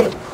Gracias.